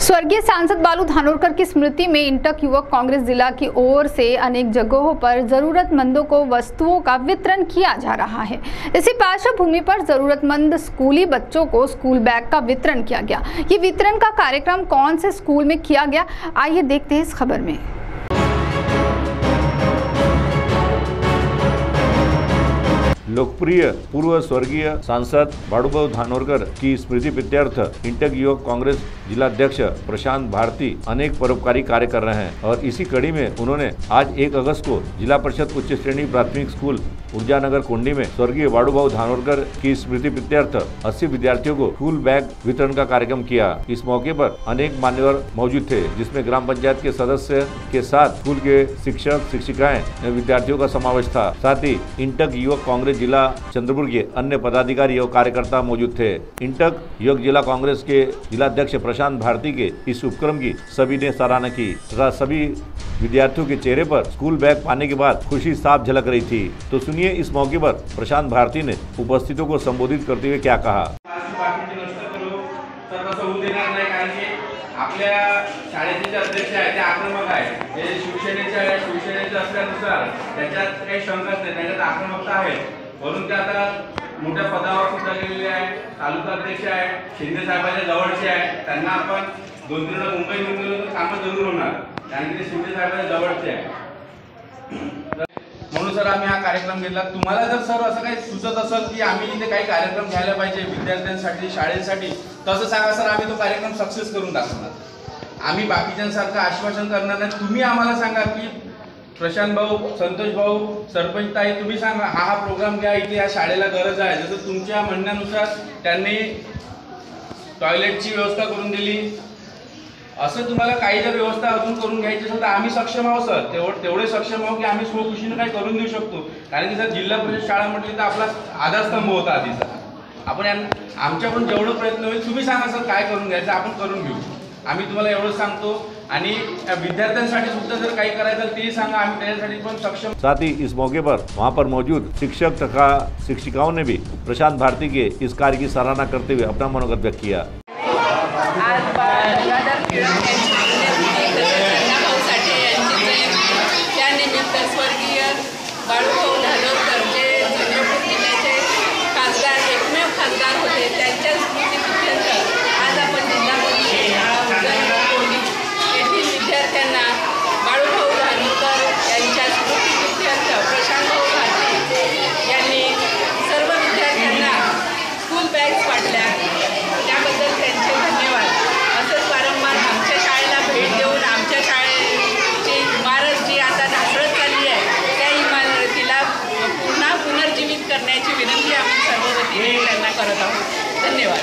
स्वर्गीय सांसद बालू धानोरकर की स्मृति में इंटक युवक कांग्रेस जिला की ओर से अनेक जगहों पर जरूरतमंदों को वस्तुओं का वितरण किया जा रहा है। इसी पार्श्वभूमि पर जरूरतमंद स्कूली बच्चों को स्कूल बैग का वितरण किया गया। ये वितरण का कार्यक्रम कौन से स्कूल में किया गया, आइए देखते हैं इस खबर में। लोकप्रिय पूर्व स्वर्गीय सांसद बाडूभाऊ धानोरकर की स्मृति प्रीत्यर्थ इंटक युवक कांग्रेस जिलाध्यक्ष प्रशांत भारती अनेक परोपकारी कार्य कर रहे हैं और इसी कड़ी में उन्होंने आज एक अगस्त को जिला परिषद उच्च श्रेणी प्राथमिक स्कूल ऊर्जानगर कुंडी में स्वर्गीय बाडूभाऊ धानोरकर की स्मृति प्रत्यर्थ 80 विद्यार्थियों को स्कूल बैग वितरण का कार्यक्रम किया। इस मौके पर अनेक मान्यवर मौजूद थे, जिसमें ग्राम पंचायत के सदस्य के साथ स्कूल के शिक्षक, शिक्षिकाएँ विद्यार्थियों का समावेश था। साथ ही इंटक युवक कांग्रेस जिला चंद्रपुर के अन्य पदाधिकारी और कार्यकर्ता मौजूद थे। इंटक युवक जिला कांग्रेस के जिलाध्यक्ष प्रशांत भारती के इस उपक्रम की सभी ने सराहना की। तथा सभी विद्यार्थियों के चेहरे पर स्कूल बैग पाने के बाद खुशी साफ़ झलक रही थी। तो सुनिए इस मौके पर प्रशांत भारती ने उपस्थितों को संबोधित करते हुए क्या कहा। आपल्या शाळेचे आक्रमकता आहे. म्हणून ते आता मोठ्या तालुका अध्यक्ष आहे शिंदे साहेबांच्या जवळचे आहे. त्यांना आपण दोन तीन मुंबई गेलो तर कामं जरूर होणार. कारण ते शिंदे साहेबांच्या जवळचे आहे. म्हणून सर आम्ही हा कार्यक्रम घेतला. तुम्हाला जर सर असं काही सुचत असेल की आम्ही इथे काही कार्यक्रम घ्यायला पाहिजे विद्यार्थ्यांसाठी शाळेसाठी तसं सांगा सर आम्ही तो कार्यक्रम सक्सेस करून दाखवणार. आम्ही बाकीच्यांसारखं आश्वासन करणार नाही. तुम्ही आम्हाला सांगा की प्रशांत भाऊ संतोष भाऊ सरपंच ताई तुम्ही सांगा हा हा प्रोग्राम घ्या इथे या शाळेला गरज आहे. जसं तुमच्या म्हणण्यानुसार त्यांनी टॉयलेटची व्यवस्था करून दिली. असं तुम्हाला काही जर व्यवस्था अजून करून घ्यायची असेल तर आम्ही सक्षम आहोत सर. तेवढ तेवढे सक्षम आहोत की आम्ही स्वखुशीने काही करून देऊ शकतो. कारण की सर जिल्हा परिषद शाळा म्हटली तर आपला आधारस्तंभ होता आधीचा आपण यां- आमच्याकडून जेवढं प्रयत्न होईल तुम्ही सांगा सर काय करून घ्यायचं आपण करून घेऊ. आम्ही तुम्हाला एवढं सांगतो. आणि विद्यार्थ्यांसाठी सुद्धा जर काही करायचं असेल सांगा आम्ही त्याच्यासाठी पण सक्षम साथ ही इस मौके पर वहाँ पर मौजूद शिक्षक तथा शिक्षिकाओं ने भी प्रशांत भारती के इस कार्य की सराहना करते हुए अपना मनोगत व्यक्त किया करण्याची विनंती आम्ही सर्व वतीने धन्यवाद.